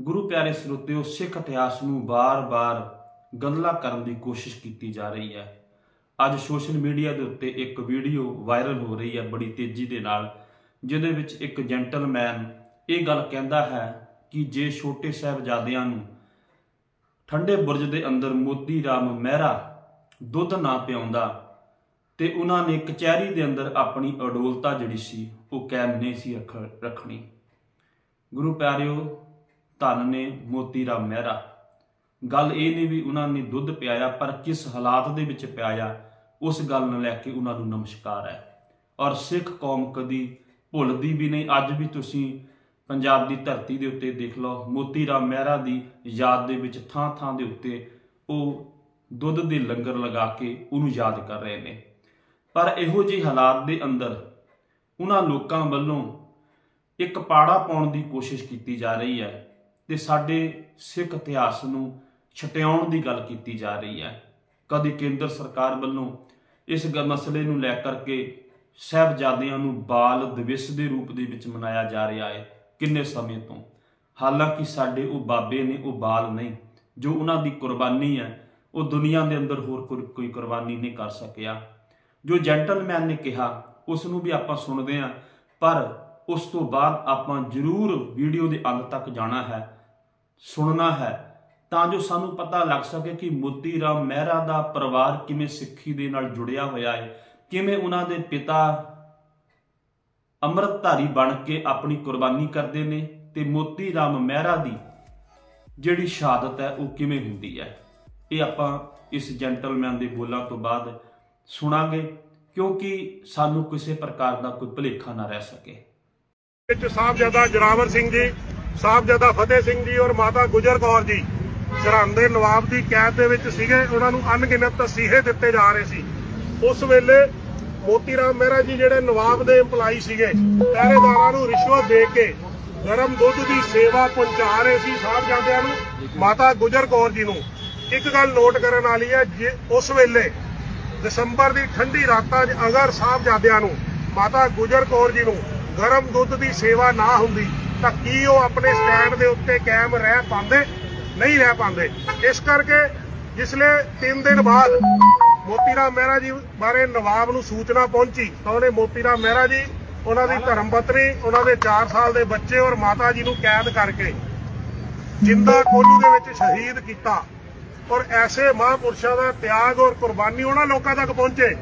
ਗੁਰੂ ਪਿਆਰੇ ਸਰੋਤਿਓ, ਸਿੱਖ ਇਤਿਹਾਸ ਨੂੰ ਬਾਰ-ਬਾਰ ਗੱਲਾਂ ਕਰਨ ਦੀ ਕੋਸ਼ਿਸ਼ ਕੀਤੀ ਜਾ ਰਹੀ ਹੈ। ਅੱਜ ਸੋਸ਼ਲ ਮੀਡੀਆ ਦੇ ਉੱਤੇ ਇੱਕ ਵੀਡੀਓ ਵਾਇਰਲ ਹੋ ਰਹੀ ਹੈ ਬੜੀ ਤੇਜ਼ੀ ਦੇ ਨਾਲ, ਜਿਹਦੇ ਵਿੱਚ ਇੱਕ ਜੈਂਟਲਮੈਨ ਇਹ ਗੱਲ ਕਹਿੰਦਾ ਹੈ ਕਿ ਜੇ ਛੋਟੇ ਸਾਹਿਬਜ਼ਾਦਿਆਂ ਨੂੰ ਠੰਡੇ ਬੁਰਜ ਦੇ ਅੰਦਰ ਮੋਤੀ ਰਾਮ ਮਹਿਰਾ ਦੁੱਧ ਨਾ ਪਿਆਉਂਦਾ ਤੇ ਉਹਨਾਂ ਨੇ ਕਚਹਿਰੀ ਦੇ ਅੰਦਰ ਆਪਣੀ ਅਡੋਲਤਾ ਜਿਹੜੀ ਸੀ, ਉਹ ਕਾਇਮ ਨਹੀਂ ਸੀ ਰੱਖ- ਰੱਖਣੀ। ਗੁਰੂ ਪਿਆਰਿਓ ਧਨ ਨੇ ਮੋਤੀ ਰਾਮ ਮਹਿਰਾ। ਗੱਲ ਇਹ ਨਹੀਂ ਵੀ ਉਹਨਾਂ ਨੇ ਦੁੱਧ ਪਿਆਇਆ, ਪਰ ਕਿਸ ਹਾਲਾਤ ਦੇ ਵਿੱਚ ਪਿਆਇਆ, ਉਸ ਗੱਲ ਨੂੰ ਲੈ ਕੇ ਉਹਨਾਂ ਨੂੰ ਨਮਸਕਾਰ ਹੈ। ਔਰ ਸਿੱਖ ਕੌਮ ਕਦੀ ਭੁੱਲਦੀ ਵੀ ਨਹੀਂ। ਅੱਜ ਵੀ ਤੁਸੀਂ ਪੰਜਾਬ ਦੀ ਧਰਤੀ ਦੇ ਉੱਤੇ ਦੇਖ ਲਓ, ਮੋਤੀ ਰਾਮ ਮਹਿਰਾ ਦੀ ਯਾਦ ਦੇ ਵਿੱਚ ਥਾਂ ਥਾਂ ਦੇ ਉੱਤੇ ਉਹ ਦੁੱਧ ਦੇ ਲੰਗਰ ਲਗਾ ਕੇ ਉਹਨੂੰ ਯਾਦ ਕਰ ਰਹੇ ਨੇ। ਪਰ ਇਹੋ ਜਿਹੇ ਹਾਲਾਤ ਦੇ ਅੰਦਰ ਉਹਨਾਂ ਲੋਕਾਂ ਵੱਲੋਂ ਇੱਕ ਪਾੜਾ ਪਾਉਣ ਦੀ ਕੋਸ਼ਿਸ਼ ਕੀਤੀ ਜਾ ਰਹੀ ਹੈ। ਤੇ ਸਾਡੇ ਸਿੱਖ ਇਤਿਹਾਸ ਨੂੰ ਛਟਿਆਉਣ ਦੀ ਗੱਲ ਕੀਤੀ ਜਾ ਰਹੀ ਹੈ। ਕਦੇ ਕੇਂਦਰ ਸਰਕਾਰ ਵੱਲੋਂ ਇਸ ਗ- ਮਸਲੇ ਨੂੰ ਲੈ ਕਰਕੇ ਸਹਿਬਜ਼ਾਦਿਆਂ ਨੂੰ ਬਾਲ ਦਿਵਸ ਦੇ ਰੂਪ ਦੇ ਵਿੱਚ ਮਨਾਇਆ ਜਾ ਰਿਹਾ ਹੈ ਕਿੰਨੇ ਸਮੇਂ ਤੋਂ? ਹਾਲਾਂਕਿ ਸਾਡੇ ਉਹ ਬਾਬੇ ਨੇ ਉਹ ਬਾਲ ਨਹੀਂ, ਜੋ ਉਹਨਾਂ ਦੀ ਕੁਰਬਾਨੀ ਹੈ, ਉਹ ਦੁਨੀਆ ਦੇ ਅੰਦਰ ਹੋਰ ਕੋਈ- ਕੋਈ ਕੁਰਬਾਨੀ ਨਹੀਂ ਕਰ ਸਕਿਆ। ਜੋ ਜੈਂਟਲਮੈਨ ਨੇ ਕਿਹਾ, ਉਸ ਨੂੰ ਵੀ ਆਪਾਂ ਸੁਣਦੇ ਹਾਂ, ਪਰ ਉਸ ਤੋਂ ਬਾਅਦ ਆਪਾਂ ਜ਼ਰੂਰ ਵੀਡੀਓ ਦੇ ਅੰਤ ਤੱਕ ਜਾਣਾ ਹੈ। ਸੁਣਨਾ ਹੈ, ਤਾਂ ਜੋ ਸਾਨੂੰ ਪਤਾ ਲੱਗ ਸਕੇ ਕਿ ਮੋਤੀ ਰਾਮ ਮਹਿਰਾ ਦਾ ਪਰਿਵਾਰ ਕਿਵੇਂ ਸਿੱਖੀ ਦੇ ਨਾਲ ਜੁੜਿਆ ਹੋਇਆ ਹੈ, ਕਿਵੇਂ ਉਹਨਾਂ ਦੇ ਪਿਤਾ ਅੰਮ੍ਰਿਤਧਾਰੀ ਬਣ ਕੇ ਆਪਣੀ ਕੁਰਬਾਨੀ ਕਰਦੇ ਨੇ ਤੇ ਮੋਤੀ ਰਾਮ ਮਹਿਰਾ ਦੀ ਜਿਹੜੀ ਸ਼ਹਾਦਤ ਹੈ ਉਹ ਕਿਵੇਂ ਹੁੰਦੀ ਹੈ। ਇਹ ਆਪਾਂ ਇਸ ਜੈਂਟਲਮੈਨ ਦੇ ਬੋਲਾਂ ਤੋਂ ਬਾਅਦ ਸੁਣਾਂਗੇ, ਕਿਉਂਕਿ ਸਾਨੂੰ ਕਿਸੇ ਪ੍ਰਕਾਰ ਦਾ ਕੋਈ ਭੁਲੇਖਾ ਨਾ ਰਹਿ ਸਕੇ। ਵਿੱਚ ਸਾਹਿਬਜ਼ਾਦਾ ਜਰਾਵਰ ਸਿੰਘ ਜੀ ਸਾਹਿਬਜ਼ਾਦਾ ਫਤਿਹ ਸਿੰਘ ਜੀ ਔਰ ਮਾਤਾ ਗੁਜਰ ਕੌਰ ਜੀ ਸਰਹੰਦ ਦੇ ਨਵਾਬ ਦੀ ਕੈਦ ਦੇ ਵਿੱਚ ਸੀਗੇ, ਉਹਨਾਂ ਨੂੰ ਅਣਗਿਣਤ ਤਸੀਹੇ ਦਿੱਤੇ ਜਾ ਰਹੇ ਸੀ। ਉਸ ਵੇਲੇ ਮੋਤੀ ਰਾਮ ਮਹਿਰਾ ਜੀ ਜਿਹੜੇ ਨਵਾਬ ਦੇ EMPLOYE ਸੀਗੇ, ਪਹਿਰੇਦਾਰਾਂ ਨੂੰ ਰਿਸ਼ਵਤ ਦੇ ਕੇ ਗਰਮ ਦੁੱਧ ਦੀ ਸੇਵਾ ਪਹੁੰਚਾ ਰਹੇ ਸੀ ਸਾਹਿਬਜ਼ਾਦਿਆਂ ਨੂੰ, ਮਾਤਾ ਗੁਜਰ ਕੌਰ ਜੀ ਨੂੰ। ਇੱਕ ਗੱਲ ਨੋਟ ਕਰਨ ਵਾਲੀ ਹੈ, ਜੇ ਉਸ ਵੇਲੇ ਦਸੰਬਰ ਦੀ ਠੰਡੀ ਰਾਤਾਂ 'ਚ ਅਗਰ ਸਾਹਿਬਜ਼ਾਦਿਆਂ ਨੂੰ, ਮਾਤਾ ਗੁਜਰ ਕੌਰ ਜੀ ਨੂੰ ਗਰਮ ਦੁੱਧ ਦੀ ਸੇਵਾ ਨਾ ਹੁੰਦੀ ਤਾਂ ਕੀ ਉਹ ਆਪਣੇ ਸਟੈਂਡ ਦੇ ਉੱਤੇ ਕਾਇਮ ਰਹਿ ਪਾਉਂਦੇ? ਨਹੀਂ ਰਹਿ ਪਾਉਂਦੇ। ਇਸ ਕਰਕੇ ਜਿਸਲੇ 3 ਦਿਨ ਬਾਅਦ ਮੋਤੀ ਮਹਿਰਾ ਜੀ ਬਾਰੇ ਨਵਾਬ ਨੂੰ ਸੂਚਨਾ ਪਹੁੰਚੀ, ਤਾਂ ਉਹਨੇ ਮੋਤੀ ਮਹਿਰਾ ਜੀ, ਉਹਨਾਂ ਦੀ ਧਰਮ ਪਤਨੀ, ਉਹਨਾਂ ਦੇ 4 ਸਾਲ ਦੇ ਬੱਚੇ ਔਰ ਮਾਤਾ ਜੀ ਨੂੰ ਕੈਦ ਕਰਕੇ ਜਿੰਦਾ ਕੋਲੂ ਦੇ ਵਿੱਚ ਸ਼ਹੀਦ ਕੀਤਾ। ਔਰ ਐਸੇ ਮਹਾਂਪੁਰਸ਼ਾਂ ਦਾ ਤਿਆਗ ਔਰ ਕੁਰਬਾਨੀ ਉਹਨਾਂ ਲੋਕਾਂ ਤੱਕ ਪਹੁੰਚੇ,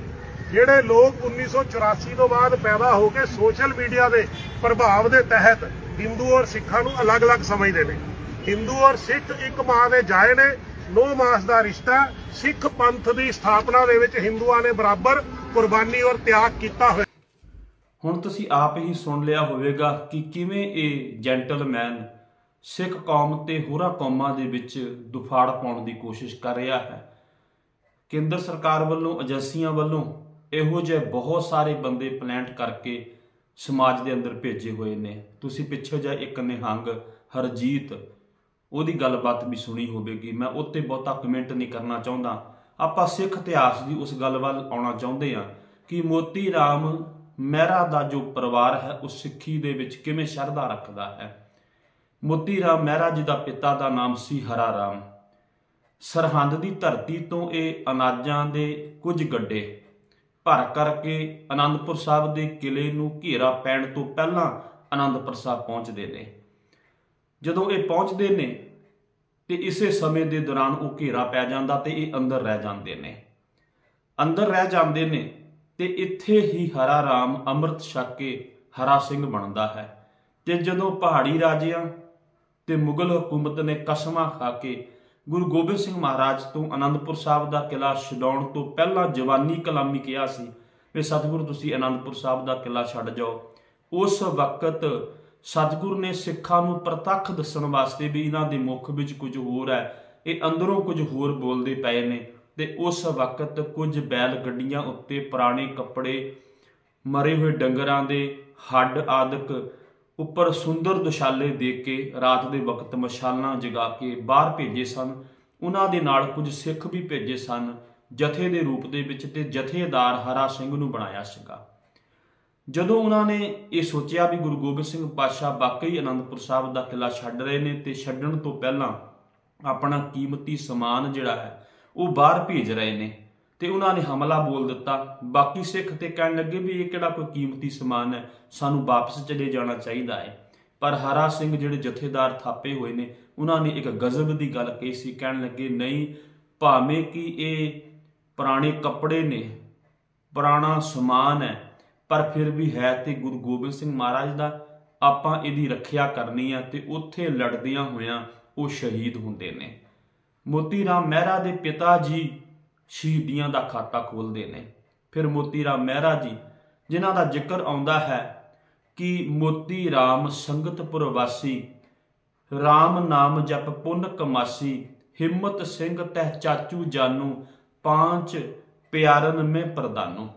ਜਿਹੜੇ ਲੋਕ 1984 ਤੋਂ ਬਾਅਦ ਪੈਦਾ ਹੋ ਕੇ ਸੋਸ਼ਲ ਮੀਡੀਆ ਦੇ ਪ੍ਰਭਾਵ ਦੇ ਤਹਿਤ ਹਿੰਦੂ ਔਰ ਸਿੱਖਾਂ ਨੂੰ ਅਲੱਗ-ਅਲੱਗ ਸਮਝਦੇ ਨੇ। ਹਿੰਦੂ ਔਰ ਸਿੱਖ ਇੱਕ ਮਾਂ ਦੇ ਜਾਏ ਨੇ, ਨੌ ਮਾਸ ਦਾ ਰਿਸ਼ਤਾ। ਸਿੱਖ ਪੰਥ ਦੀ ਸਥਾਪਨਾ ਦੇ ਵਿੱਚ ਹਿੰਦੂਆਂ ਨੇ ਬਰਾਬਰ ਕੁਰਬਾਨੀ ਔਰ ਤਿਆਗ ਕੀਤਾ ਹੋਇਆ। ਹੁਣ ਤੁਸੀਂ ਆਪ ਹੀ ਸੁਣ ਲਿਆ ਹੋਵੇਗਾ ਕਿ ਕਿਵੇਂ ਇਹ ਜੈਂਟਲਮੈਨ ਸਿੱਖ ਕੌਮ ਤੇ ਹੋਰਾਂ ਕੌਮਾਂ ਦੇ ਵਿੱਚ ਦੁਫਾੜ ਪਾਉਣ ਦੀ ਕੋਸ਼ਿਸ਼ ਕਰ ਰਿਹਾ ਹੈ। ਕੇਂਦਰ ਸਰਕਾਰ ਵੱਲੋਂ, ਏਜੰਸੀਆਂ ਵੱਲੋਂ ਇਹੋ ਜਿਹੇ ਬਹੁਤ ਸਾਰੇ ਬੰਦੇ ਪਲਾਂਟ ਕਰਕੇ ਸਮਾਜ ਦੇ ਅੰਦਰ ਭੇਜੇ ਹੋਏ ਨੇ। ਤੁਸੀਂ ਪਿੱਛੇ ਜਾ ਇੱਕ ਨਿਹੰਗ ਹਰਜੀਤ, ਉਹਦੀ ਗੱਲਬਾਤ ਵੀ ਸੁਣੀ ਹੋਵੇਗੀ। ਮੈਂ ਉੱਤੇ ਬਹੁਤਾ ਕਮੈਂਟ ਨਹੀਂ ਕਰਨਾ ਚਾਹੁੰਦਾ। ਆਪਾਂ ਸਿੱਖ ਇਤਿਹਾਸ ਦੀ ਉਸ ਗੱਲ ਵੱਲ ਆਉਣਾ ਚਾਹੁੰਦੇ ਹਾਂ ਕਿ ਮੋਤੀ ਰਾਮ ਮਹਿਰਾ ਦਾ ਜੋ ਪਰਿਵਾਰ ਹੈ ਉਹ ਸਿੱਖੀ ਦੇ ਵਿੱਚ ਕਿਵੇਂ ਸ਼ਰਧਾ ਰੱਖਦਾ ਹੈ। ਮੋਤੀ ਰਾਮ ਮਹਿਰਾ ਜੀ ਦਾ ਪਿਤਾ ਦਾ ਨਾਮ ਸੀ ਹਰਾ ਰਾਮ। ਸਰਹੰਦ ਦੀ ਧਰਤੀ ਤੋਂ ਇਹ ਅਨਾਜਾਂ ਦੇ ਕੁਝ ਗੱਡੇ ਭਰ ਕਰਕੇ ਆਨੰਦਪੁਰ ਸਾਹਿਬ ਦੇ ਕਿਲੇ ਨੂੰ ਘੇਰਾ ਪੈਣ ਤੋਂ ਪਹਿਲਾਂ ਆਨੰਦਪੁਰ ਸਾਹਿਬ ਪਹੁੰਚਦੇ ਨੇ। ਜਦੋਂ ਇਹ ਪਹੁੰਚਦੇ ਨੇ, ਤੇ ਇਸੇ ਸਮੇਂ ਦੇ ਦੌਰਾਨ ਉਹ ਘੇਰਾ ਪੈ ਜਾਂਦਾ ਤੇ ਇਹ ਅੰਦਰ ਰਹਿ ਜਾਂਦੇ ਨੇ। ਅੰਦਰ ਰਹਿ ਜਾਂਦੇ ਨੇ ਤੇ ਇੱਥੇ ਹੀ ਹਰਾ ਰਾਮ ਅੰਮ੍ਰਿਤ ਛਕ ਕੇ ਹਰਾ ਸਿੰਘ ਬਣਦਾ ਹੈ। ਤੇ ਜਦੋਂ ਪਹਾੜੀ ਰਾਜਿਆਂ ਤੇ ਮੁਗਲ ਹਕੂਮਤ ਨੇ ਕਸਮਾਂ ਖਾ ਕੇ ਗੁਰੂ ਗੋਬਿੰਦ ਸਿੰਘ ਮਹਾਰਾਜ ਤੋਂ ਆਨੰਦਪੁਰ ਸਾਹਿਬ ਦਾ ਕਿਲਾ ਛਡਾਉਣ ਤੋਂ ਪਹਿਲਾਂ ਜਵਾਨੀ ਕਲਾਮੀ ਕਿਹਾ ਸੀ ਵੀ ਸਤਿਗੁਰੂ ਤੁਸੀਂ ਆਨੰਦਪੁਰ ਸਾਹਿਬ ਦਾ ਕਿਲਾ ਛੱਡ ਜਾਓ। ਉਸ ਵਕਤ ਸਤਿਗੁਰ ਨੇ ਸਿੱਖਾਂ ਨੂੰ ਪ੍ਰਤੱਖ ਦੱਸਣ ਵਾਸਤੇ ਵੀ ਇਹਨਾਂ ਦੇ ਮੁਖ ਵਿੱਚ ਕੁਝ ਹੋਰ ਹੈ। ਇਹ ਅੰਦਰੋਂ ਕੁਝ ਹੋਰ ਬੋਲਦੇ ਪਏ ਨੇ ਤੇ ਉਸ ਵਕਤ ਕੁਝ ਬੈਲ ਗੱਡੀਆਂ ਉੱਤੇ ਪੁਰਾਣੇ ਕੱਪੜੇ, ਮਰੇ ਹੋਏ ਡੰਗਰਾਂ ਦੇ ਹੱਡ ਆਦਿਕ ਉੱਪਰ ਸੁੰਦਰ ਦੁਸ਼ਾਲੇ ਦੇ ਕੇ ਰਾਤ ਦੇ ਵਕਤ ਮਸ਼ਾਲਾਂ ਜਗਾ ਕੇ ਬਾਹਰ ਭੇਜੇ ਸਨ। ਉਹਨਾਂ ਦੇ ਨਾਲ ਕੁਝ ਸਿੱਖ ਵੀ ਭੇਜੇ ਸਨ। ਜਥੇ ਦੇ ਰੂਪ ਦੇ ਵਿੱਚ ਤੇ ਜਥੇਦਾਰ ਹਰਾ ਸਿੰਘ ਨੂੰ ਬਣਾਇਆ ਸੀਗਾ। ਜਦੋਂ ਉਹਨਾਂ ਨੇ ਇਹ ਸੋਚਿਆ ਵੀ ਗੁਰੂ ਗੋਬਿੰਦ ਸਿੰਘ ਪਾਤਸ਼ਾਹ ਵਾਕਈ ਅਨੰਦਪੁਰ ਸਾਹਿਬ ਦਾ ਕਿਲਾ ਛੱਡ ਰਹੇ ਨੇ ਤੇ ਛੱਡਣ ਤੋਂ ਪਹਿਲਾਂ ਆਪਣਾ ਕੀਮਤੀ ਸਮਾਨ ਜਿਹੜਾ ਹੈ ਉਹ ਬਾਹਰ ਭੇਜ ਰਹੇ ਨੇ ਤੇ ਉਹਨਾਂ ਨੇ ਹਮਲਾ ਬੋਲ ਦਿੱਤਾ। ਬਾਕੀ ਸਿੱਖ ਤੇ ਕਹਿਣ ਲੱਗੇ ਵੀ ਇਹ ਕਿਹੜਾ ਕੋਈ ਕੀਮਤੀ ਸਮਾਨ ਹੈ, ਸਾਨੂੰ ਵਾਪਸ ਚਲੇ ਜਾਣਾ ਚਾਹੀਦਾ ਹੈ। ਪਰ ਹਰਾ ਸਿੰਘ ਜਿਹੜੇ ਜਥੇਦਾਰ ਥਾਪੇ ਹੋਏ ਨੇ, ਉਹਨਾਂ ਨੇ ਇੱਕ ਗਜ਼ਬ ਦੀ ਗੱਲ ਕਹੀ ਸੀ, ਕਹਿਣ ਲੱਗੇ, ਨਹੀਂ, ਭਾਵੇਂ ਕਿ ਇਹ ਪੁਰਾਣੇ ਕੱਪੜੇ ਨੇ, ਪੁਰਾਣਾ ਸਮਾਨ ਹੈ, ਪਰ ਫਿਰ ਵੀ ਹੈ ਤੇ ਗੁਰੂ ਗੋਬਿੰਦ ਸਿੰਘ ਮਹਾਰਾਜ ਦਾ, ਆਪਾਂ ਇਹਦੀ ਰੱਖਿਆ ਕਰਨੀ ਆ ਤੇ ਉੱਥੇ ਲੜਦਿਆਂ ਹੋਇਆਂ ਉਹ ਸ਼ਹੀਦ ਹੁੰਦੇ ਨੇ। ਮੋਤੀ ਰਾਮ ਮਹਿਰਾ ਦੇ ਪਿਤਾ ਜੀ ਸ਼ਹੀਦੀਆਂ ਦਾ ਖਾਤਾ ਖੋਲਦੇ ਨੇ। ਫਿਰ ਮੋਤੀ ਰਾਮ ਮਹਿਰਾ ਜੀ, ਜਿਨ੍ਹਾਂ ਦਾ ਜ਼ਿਕਰ ਆਉਂਦਾ ਹੈ ਕਿ ਮੋਤੀ ਰਾਮ ਸੰਗਤਪੁਰ ਵਾਸੀ RAM ਨਾਮ ਜਪ ਪੁੰਨ ਕਮਾਸੀ, ਹਿੰਮਤ ਸਿੰਘ ਤਹਿ ਚਾਚੂ ਜਾਨੂ, ਪਾਂਚ ਪਿਆਰਨ ਮੈਂ ਪ੍ਰਦਾਨੂ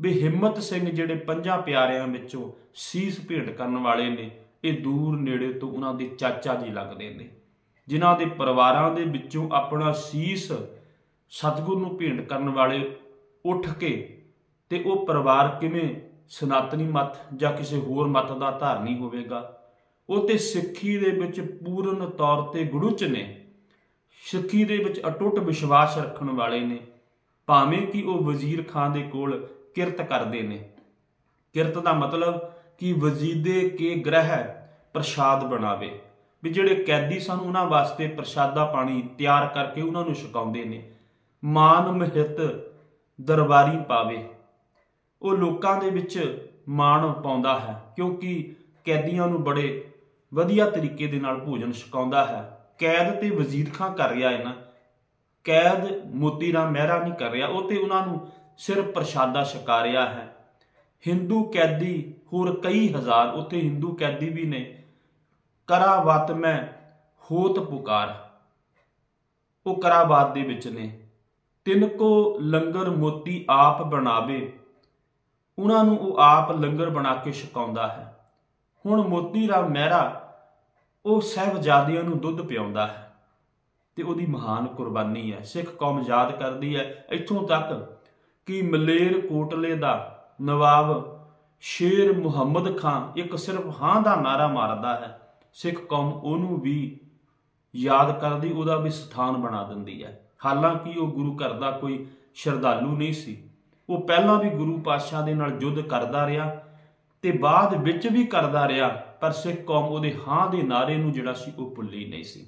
ਵੀ ਹਿੰਮਤ ਸਿੰਘ ਜਿਹੜੇ ਪੰਜਾਂ ਪਿਆਰਿਆਂ ਵਿੱਚੋਂ ਸੀਸ ਭੇਟ ਕਰਨ ਵਾਲੇ ਨੇ, ਇਹ ਦੂਰ ਨੇੜੇ ਤੋਂ ਉਹਨਾਂ ਦੇ ਚਾਚਾ ਜੀ ਲੱਗਦੇ ਨੇ। ਜਿਨ੍ਹਾਂ ਦੇ ਪਰਿਵਾਰਾਂ ਦੇ ਵਿੱਚੋਂ ਆਪਣਾ ਸੀਸ ਸਤਿਗੁਰ ਨੂੰ ਭੇਟ ਕਰਨ ਵਾਲੇ ਉੱਠ ਕੇ ਤੇ ਉਹ ਪਰਿਵਾਰ ਕਿਵੇਂ ਸਨਾਤਨੀ ਮਤ ਜਾਂ ਕਿਸੇ ਹੋਰ ਮਤ ਦਾ ਧਾਰਨੀ ਹੋਵੇਗਾ, ਉਹ ਤੇ ਸਿੱਖੀ ਦੇ ਵਿੱਚ ਪੂਰਨ ਤੌਰ ਤੇ ਗੁੜੁਚ ਨੇ। ਸਿੱਖੀ ਦੇ ਵਿੱਚ ਅਟੁੱਟ ਵਿਸ਼ਵਾਸ ਰੱਖਣ ਵਾਲੇ ਨੇ, ਭਾਵੇਂ ਕਿ ਉਹ ਵਜ਼ੀਰ ਖਾਨ ਦੇ ਕੋਲ ਕਿਰਤ ਕਰਦੇ ਨੇ। ਕਿਰਤ ਦਾ ਮਤਲਬ ਕਿ ਵਜ਼ੀਦੇ ਕੇ ਗ੍ਰਹਿ ਪ੍ਰਸ਼ਾਦ ਬਣਾਵੇ, ਵੀ ਜਿਹੜੇ ਕੈਦੀ ਸਨ ਉਹਨਾਂ ਵਾਸਤੇ ਪ੍ਰਸ਼ਾਦਾ ਪਾਣੀ ਤਿਆਰ ਕਰਕੇ ਉਹਨਾਂ ਨੂੰ ਛਕਾਉਂਦੇ ਨੇ। ਮਾਨ ਮਹਿਤ ਦਰਬਾਰੀ ਪਾਵੇ। ਉਹ ਲੋਕਾਂ ਦੇ ਵਿੱਚ ਮਾਣ ਪਾਉਂਦਾ ਹੈ, ਕਿਉਂਕਿ ਕੈਦੀਆਂ ਨੂੰ ਬੜੇ ਵਧੀਆ ਤਰੀਕੇ ਦੇ ਨਾਲ ਭੋਜਨ ਛਕਾਉਂਦਾ ਹੈ। ਕੈਦ ਤੇ ਵਜ਼ੀਰ ਖਾਂ ਕਰ ਰਿਹਾ ਹੈ ਨਾ ਕੈਦ ਮੋਤੀ ਰਾਮ ਮਹਿਰਾ ਨਹੀਂ ਕਰ ਰਿਹਾ, ਉਹ ਤੇ ਉਹਨਾਂ ਨੂੰ ਸਿਰ ਪ੍ਰਸ਼ਾਦਾ ਛਕਾ ਰਿਹਾ ਹੈ। ਹਿੰਦੂ ਕੈਦੀ ਹੋਰ ਕਈ ਹਜ਼ਾਰ, ਉੱਥੇ ਹਿੰਦੂ ਕੈਦੀ ਵੀ ਨੇ। ਕਰਾਵਤ ਮੈਂ ਹੋਤ ਪੁਕਾਰ। ਉਹ ਕਰਾਵਾਤ ਦੇ ਵਿੱਚ ਨੇ। ਤਿੰਨ ਕੋ ਲੰਗਰ ਮੋਤੀ ਆਪ ਬਣਾਵੇ, ਉਹਨਾਂ ਨੂੰ ਉਹ ਆਪ ਲੰਗਰ ਬਣਾ ਕੇ ਛਕਾਉਂਦਾ ਹੈ। ਹੁਣ ਮੋਤੀ ਰਾਮ ਮਹਿਰਾ ਉਹ ਸਹਿਬਜ਼ਾਦਿਆਂ ਨੂੰ ਦੁੱਧ ਪਿਆਉਂਦਾ ਹੈ ਤੇ ਉਹਦੀ ਮਹਾਨ ਕੁਰਬਾਨੀ ਹੈ। ਸਿੱਖ ਕੌਮ ਯਾਦ ਕਰਦੀ ਹੈ ਇੱਥੋਂ ਤੱਕ ਕਿ ਮਲੇਰ ਕੋਟਲੇ ਦਾ ਨਵਾਬ ਸ਼ੇਰ ਮੁਹੰਮਦ ਖਾਨ ਇੱਕ ਸਿਰਫ ਹਾਂ ਦਾ ਨਾਰਾ ਮਾਰਦਾ ਹੈ। ਸਿੱਖ ਕੌਮ ਉਹਨੂੰ ਵੀ ਯਾਦ ਕਰਦੀ, ਉਹਦਾ ਵੀ ਸਥਾਨ ਬਣਾ ਦਿੰਦੀ ਹੈ। ਹਾਲਾਂਕਿ ਉਹ ਗੁਰੂ ਘਰ ਦਾ ਕੋਈ ਸ਼ਰਧਾਲੂ ਨਹੀਂ ਸੀ। ਉਹ ਪਹਿਲਾਂ ਵੀ ਗੁਰੂ ਪਾਤਸ਼ਾਹ ਦੇ ਨਾਲ ਯੁੱਧ ਕਰਦਾ ਰਿਹਾ ਤੇ ਬਾਅਦ ਵਿੱਚ ਵੀ ਕਰਦਾ ਰਿਹਾ, ਪਰ ਸਿੱਖ ਕੌਮ ਉਹਦੇ ਹਾਂ ਦੇ ਨਾਰੇ ਨੂੰ ਜਿਹੜਾ ਸੀ ਉਹ ਭੁੱਲੀ ਨਹੀਂ ਸੀ।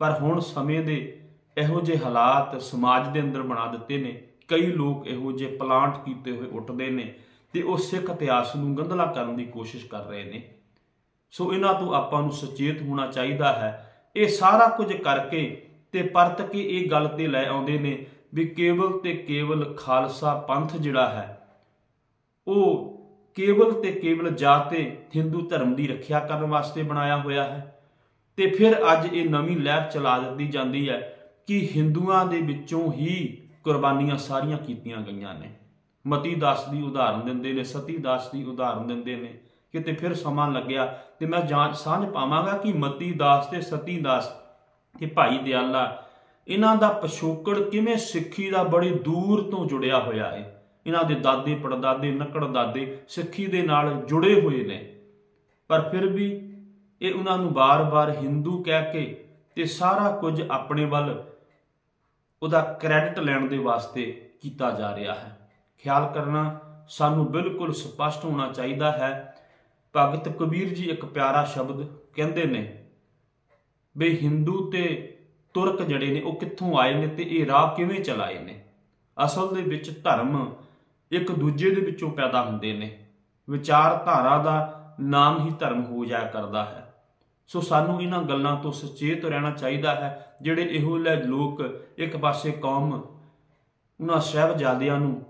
ਪਰ ਹੁਣ ਸਮੇਂ ਦੇ ਇਹੋ ਜਿਹੇ ਹਾਲਾਤ ਸਮਾਜ ਦੇ ਅੰਦਰ ਬਣਾ ਦਿੱਤੇ ਨੇ। ਕਈ ਲੋਕ ਇਹੋ ਜਿਹੇ ਪਲਾਂਟ ਕੀਤੇ ਹੋਏ ਉੱਠਦੇ ਨੇ ਤੇ ਉਹ ਸਿੱਖ ਇਤਿਹਾਸ ਨੂੰ ਗੰਧਲਾ ਕਰਨ ਦੀ ਕੋਸ਼ਿਸ਼ ਕਰ ਰਹੇ ਨੇ। ਸੋ ਇਹਨਾਂ ਤੋਂ ਆਪਾਂ ਨੂੰ ਸੁਚੇਤ ਹੋਣਾ ਚਾਹੀਦਾ ਹੈ। ਇਹ ਸਾਰਾ ਕੁਝ ਕਰਕੇ ਤੇ ਪਰਤ ਕੇ ਇਹ ਗੱਲ ਤੇ ਲੈ ਆਉਂਦੇ ਨੇ ਵੀ ਕੇਵਲ ਤੇ ਕੇਵਲ ਖਾਲਸਾ ਪੰਥ ਜਿਹੜਾ ਹੈ, ਉਹ ਕੇਵਲ ਤੇ ਕੇਵਲ ਜਾਤੇ ਹਿੰਦੂ ਧਰਮ ਦੀ ਰੱਖਿਆ ਕਰਨ ਵਾਸਤੇ ਬਣਾਇਆ ਹੋਇਆ ਹੈ। ਤੇ ਫਿਰ ਅੱਜ ਇਹ ਨਵੀਂ ਲਹਿਰ ਚਲਾ ਦਿੱਤੀ ਜਾਂਦੀ ਹੈ ਕਿ ਹਿੰਦੂਆਂ ਦੇ ਵਿੱਚੋਂ ਹੀ ਕੁਰਬਾਨੀਆਂ ਸਾਰੀਆਂ ਕੀਤੀਆਂ ਗਈਆਂ ਨੇ। ਮਤੀ ਦਾਸ ਦੀ ਉਦਾਹਰਨ ਦਿੰਦੇ ਨੇ, ਸਤੀ ਦਾਸ ਦੀ ਉਦਾਹਰਨ ਦਿੰਦੇ ਨੇ। ਕਿਤੇ ਫਿਰ ਸਮਾਂ ਲੱਗਿਆ ਤੇ ਮੈਂ ਜਾਂਚ ਸਾਂਝ ਪਾਵਾਂਗਾ ਕਿ ਮਤੀ ਦਾਸ ਤੇ ਸਤੀ ਦਾਸ ਤੇ ਭਾਈ ਦਿਆਲਾ, ਇਹਨਾਂ ਦਾ ਪਿਛੋਕੜ ਕਿਵੇਂ ਸਿੱਖੀ ਦਾ ਬੜੀ ਦੂਰ ਤੋਂ ਜੁੜਿਆ ਹੋਇਆ ਹੈ? ਇਹਨਾਂ ਦੇ ਦਾਦੇ, ਪੜਦਾਦੇ ਨਕੜ ਦਾਦੇ ਸਿੱਖੀ ਦੇ ਨਾਲ ਜੁੜੇ ਹੋਏ ਨੇ। ਪਰ ਫਿਰ ਵੀ ਇਹ ਉਹਨਾਂ ਨੂੰ ਬਾਰ-ਬਾਰ ਹਿੰਦੂ ਕਹਿ ਕੇ ਤੇ ਸਾਰਾ ਕੁਝ ਆਪਣੇ ਵੱਲ ਉਹਦਾ ਕ੍ਰੈਡਿਟ ਲੈਣ ਦੇ ਵਾਸਤੇ ਕੀਤਾ ਜਾ ਰਿਹਾ ਹੈ। ਖਿਆਲ ਕਰਨਾ, ਸਾਨੂੰ ਬਿਲਕੁਲ ਸਪਸ਼ਟ ਹੋਣਾ ਚਾਹੀਦਾ ਹੈ। ਭਗਤ ਕਬੀਰ ਜੀ ਇੱਕ ਪਿਆਰਾ ਸ਼ਬਦ ਕਹਿੰਦੇ ਨੇ ਵੀ ਹਿੰਦੂ ਤੇ ਤੁਰਕ ਜਿਹੜੇ ਨੇ, ਉਹ ਕਿੱਥੋਂ ਆਏ ਨੇ ਤੇ ਇਹ ਰਾਹ ਕਿਵੇਂ ਚਲਾਏ ਨੇ? ਅਸਲ ਦੇ ਵਿੱਚ ਧਰਮ ਇੱਕ ਦੂਜੇ ਦੇ ਵਿੱਚੋਂ ਪੈਦਾ ਹੁੰਦੇ ਨੇ। ਵਿਚਾਰਧਾਰਾ ਦਾ ਨਾਮ ਹੀ ਧਰਮ ਹੋ ਜਾਇਆ ਕਰਦਾ ਹੈ। ਸੋ ਸਾਨੂੰ ਇਹਨਾਂ ਗੱਲਾਂ ਤੋਂ ਸੁਚੇਤ ਰਹਿਣਾ ਚਾਹੀਦਾ ਹੈ, ਜਿਹੜੇ ਇਹੋ ਜਿਹੇ ਲੋਕ ਇੱਕ ਪਾਸੇ ਕੌਮ ਉਹਨਾਂ ਸਹਿਬਜ਼ਾਦਿਆਂ ਨੂੰ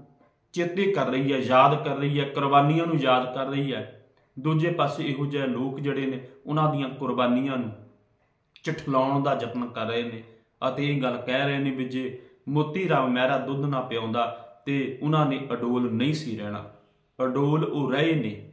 ਚੇਤੇ ਕਰ ਰਹੀ ਹੈ, ਯਾਦ ਕਰ ਰਹੀ ਹੈ, ਕੁਰਬਾਨੀਆਂ ਨੂੰ ਯਾਦ ਕਰ ਰਹੀ ਹੈ। ਦੂਜੇ ਪਾਸੇ ਇਹੋ ਜਿਹੇ ਲੋਕ ਜਿਹੜੇ ਨੇ, ਉਹਨਾਂ ਦੀਆਂ ਕੁਰਬਾਨੀਆਂ ਨੂੰ ਚਿਠਲਾਉਣ ਦਾ ਯਤਨ ਕਰ ਰਹੇ ਨੇ ਅਤੇ ਇਹ ਗੱਲ ਕਹਿ ਰਹੇ ਨੇ ਵੀ ਜੇ ਮੋਤੀ ਰਾਮ ਮਹਿਰਾ ਦੁੱਧ ਨਾ ਪਿਆਉਂਦਾ ਤੇ ਉਹਨਾਂ ਨੇ ਅਡੋਲ ਨਹੀਂ ਸੀ ਰਹਿਣਾ। ਅਡੋਲ ਉਹ ਰਹੇ ਨੇ,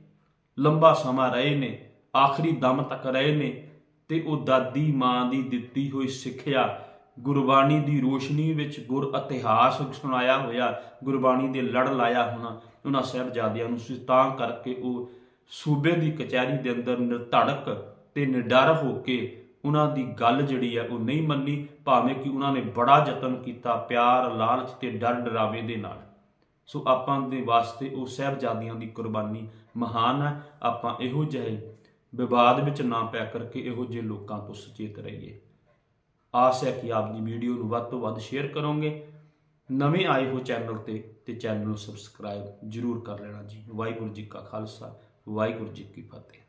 ਲੰਬਾ ਸਮਾਂ ਰਹੇ ਨੇ, ਆਖਰੀ ਦਮ ਤੱਕ ਰਹੇ ਨੇ ਤੇ ਉਹ ਦਾਦੀ ਮਾਂ ਦੀ ਦਿੱਤੀ ਹੋਈ ਸਿੱਖਿਆ, ਗੁਰਬਾਣੀ ਦੀ ਰੋਸ਼ਨੀ ਵਿੱਚ ਗੁਰ ਇਤਿਹਾਸ ਸੁਣਾਇਆ ਹੋਇਆ, ਗੁਰਬਾਣੀ ਦੇ ਲੜ ਲਾਇਆ ਹੋਣਾ, ਉਹਨਾਂ ਸਾਹਿਬਜ਼ਾਦਿਆਂ ਨੂੰ ਸੀ ਤਾਂ ਕਰਕੇ ਉਹ ਸੂਬੇ ਦੀ ਕਚਹਿਰੀ ਦੇ ਅੰਦਰ ਨਿਰਧੜਕ ਤੇ ਨਿਡਰ ਹੋ ਕੇ ਉਹਨਾਂ ਦੀ ਗੱਲ ਜਿਹੜੀ ਹੈ ਉਹ ਨਹੀਂ ਮੰਨੀ, ਭਾਵੇਂ ਕਿ ਉਹਨਾਂ ਨੇ ਬੜਾ ਯਤਨ ਕੀਤਾ ਪਿਆਰ, ਲਾਲਚ ਤੇ ਡਰ ਡਰਾਵੇ ਦੇ ਨਾਲ। ਸੋ ਆਪਾਂ ਦੇ ਵਾਸਤੇ ਉਹ ਸਹਿਬਜ਼ਾਦੀਆਂ ਦੀ ਕੁਰਬਾਨੀ ਮਹਾਨ ਹੈ ਆਪਾਂ ਇਹੋ ਜਿਹੇ ਵਿਵਾਦ ਵਿੱਚ ਨਾ ਪੈ ਕਰਕੇ ਇਹੋ ਜਿਹੇ ਲੋਕਾਂ ਤੋਂ ਸੁਚੇਤ ਰਹੀਏ। ਆਸ ਹੈ ਕਿ ਆਪ ਦੀ ਵੀਡੀਓ ਨੂੰ ਵੱਧ ਤੋਂ ਵੱਧ ਸ਼ੇਅਰ ਕਰੋਗੇ। ਨਵੇਂ ਆਏ ਹੋ ਚੈਨਲ ਤੇ ਤੇ ਚੈਨਲ ਨੂੰ ਸਬਸਕ੍ਰਾਈਬ ਜਰੂਰ ਕਰ ਲੈਣਾ ਜੀ। ਵਾਹਿਗੁਰੂ ਜੀ ਕਾ ਖਾਲਸਾ, ਵਾਹਿਗੁਰੂ ਜੀ ਕੀ ਫਤਿਹ।